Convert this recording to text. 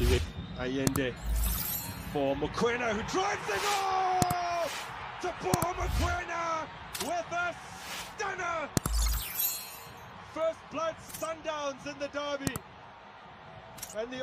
Allende for Mokoena who drives the goal! To Paul Mokoena with a stunner! First blood Sundowns in the derby. And the